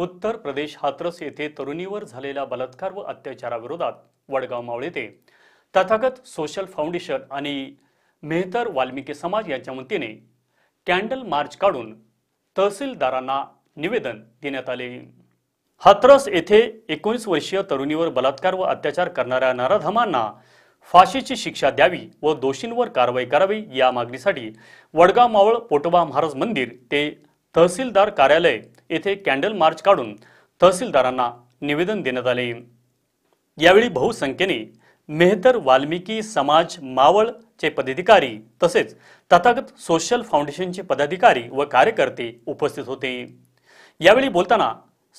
उत्तर प्रदेश हाथरस येथे तरुणीवर झालेल्या बलात्कार व अत्याचाराविरोधात वडगाव मावळ येथे तथागत सोशल फाउंडेशन आणि मेहतर वाल्मिकी समाज यांच्या वतीने कॅन्डल मार्च काढून तहसीलदारांना निवेदन देण्यात आले. हाथरस येथे एकोणीस वर्षीय तरुणीवर बलात्कार व अत्याचार करणाऱ्या नराधमांना फाशीची शिक्षा द्यावी व दोषींवर कारवाई करावी या मागणीसाठी वडगाव मावळ पोटोबा महाराज मंदिर ते तहसीलदार कार्यालय येथे कॅन्डल मार्च काढून तहसीलदारांना निवेदन देण्यात आले. यावेळी बहुसंख्येने मेहतर वाल्मिकी समाज मावळचे पदाधिकारी तसेच तथागत सोशल फाउंडेशनचे पदाधिकारी व कार्यकर्ते उपस्थित होते. यावेळी बोलताना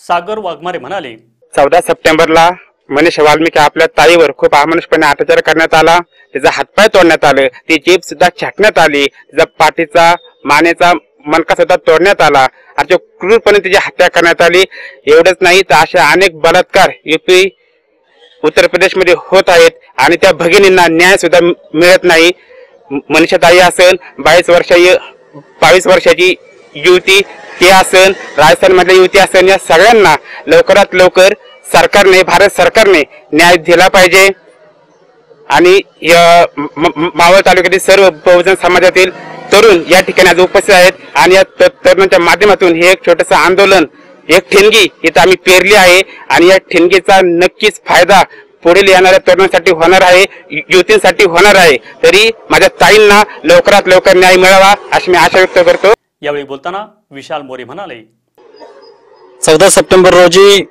सागर वाघमारे म्हणाले चौदा सप्टेंबरला मनीष वाल्मिकी आपल्या ताईवर खूप अमानुषपणे अत्याचार करण्यात आला. तिचा हातपाय तोडण्यात आले. ती जीभ सुद्धा छाटण्यात आली. तिचा पाठीचा मानेचा मनका सुद्धा तोडण्यात आला. आणि क्रूरपणे त्याची हत्या करण्यात आली. एवढंच नाही तर अशा अनेक बलात्कार युपी उत्तर प्रदेशमध्ये होत आहेत. आणि त्या भगिनींना न्याय सुद्धा मिळत नाही. मनीषा असेल बावीस वर्षीय बावीस वर्षाची युवती ती असेल राजस्थानमधल्या युवती असेल या सगळ्यांना लवकरात लवकर सरकारने भारत सरकारने न्याय दिला पाहिजे. आणि म- मावळ तालुक्यातील सर्व बहुजन समाजातील तरुण या ठिकाणी आज उपस्थित आहेत. आणि या तरुणांच्या माध्यमातून हे एक छोटस आंदोलन एक ठिणगी इथं आम्ही पेरली आहे. आणि या ठिणगीचा नक्कीच फायदा पुढील येणाऱ्या तरुणांसाठी होणार आहे युवतींसाठी होणार आहे. तरी माझ्या ताईंना लवकरात लवकर न्याय मिळावा अशी मी आशा व्यक्त करतो. यावेळी बोलताना विशाल मोरे म्हणाले चौदा सप्टेंबर रोजी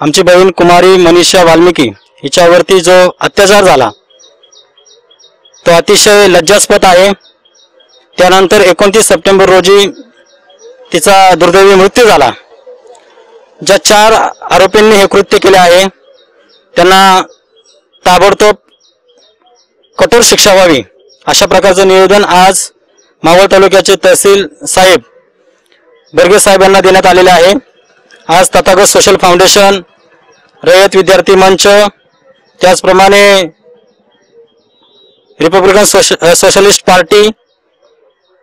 आमची बहीण कुमारी मनीषा वाल्मिकी हिच्यावरती जो अत्याचार झाला तो अतिशय लज्जास्पद आहे. त्यानंतर एकोणतीस सप्टेंबर रोजी तिचा दुर्दैवी मृत्यू झाला. ज्या चार आरोपींनी हे कृत्य केले आहे त्यांना ताबडतोब कठोर शिक्षा व्हावी अशा प्रकारचं निवेदन आज मावळ तालुक्याचे तहसील साहेब बर्गे साहेब यांना देण्यात आलेले आहे. आज तथागत सोशल फाउंडेशन रयत विद्यार्थी मंच त्याचप्रमाणे रिपब्लिकन सोश सोशलिस्ट पार्टी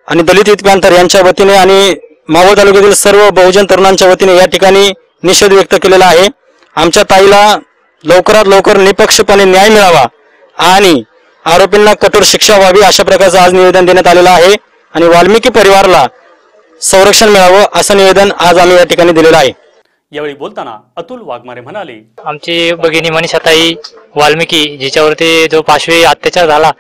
आणि दलित युथ पॅन्थर यांच्या वतीने आणि मावळ तालुक्यातील सर्व बहुजन तरुणांच्या वतीने या ठिकाणी निषेध व्यक्त केलेला आहे. आमच्या ताईला लवकरात लवकर निपक्षपणे न्याय मिळावा आणि आरोपींना कठोर शिक्षा व्हावी अशा प्रकारचं आज निवेदन देण्यात आलेलं आहे आणि वाल्मिकी परिवारला संरक्षण मिळावं असं निवेदन आज आम्ही या ठिकाणी दिलेलं आहे. यावेळी बोलताना अतुल वाघमारे म्हणाले आमची भगिनी मनीषाताई वाल्मिकी जिच्यावरती जो पाशवी अत्याचार झाला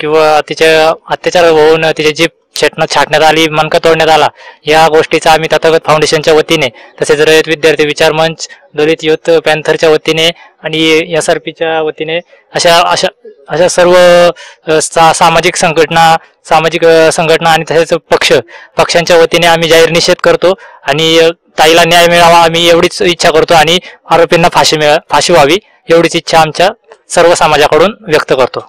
किंवा तिच्या अत्याचार होऊन तिचे जे छेटणं छाटण्यात आली मनका तोडण्यात आला. या गोष्टीचा आम्ही तथागत फाउंडेशनच्या वतीने तसेच रयत विद्यार्थी विचार मंच दलित युथ पॅन्थरच्या वतीने आणि एस आर पीच्या वतीने अशा अशा अशा सर्व सा- सामाजिक संघटना सामाजिक संघटना आणि तसेच पक्ष पक्षांच्या वतीने आम्ही जाहीर निषेध करतो आणि ताईला न्याय मिळावा आम्ही एवढीच इच्छा करतो आणि आरोपींना फाशी मिळा फाशी व्हावी एवढीच इच्छा आमच्या सर्व समाजाकडून व्यक्त करतो.